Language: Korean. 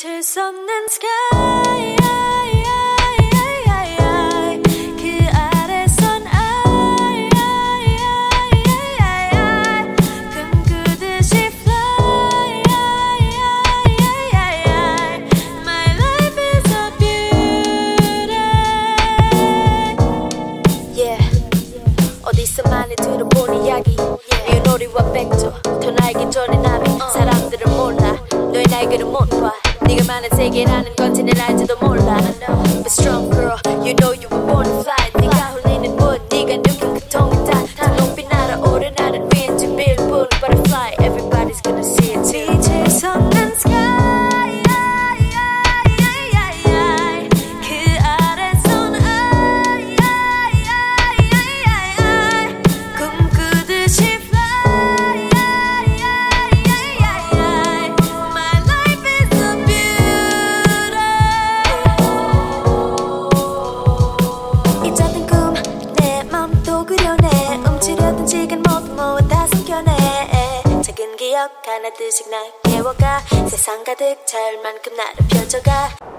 빛을 쏟는 sky. 그 아래선 I 꿈꾸듯이 fly. My life is a beauty. Yeah. 어디서 많이 들어본 이야기? 윷놀이와 백조 더 날기 전에 나비 사람들은 몰라. 너의 날개를 못봐 네가 많은 세계라는 건지는 알지도 몰라 But strong girl you know 작은 기억 하나 둘씩 날 깨워가. 세상 가득 차올 만큼 나를 펼쳐가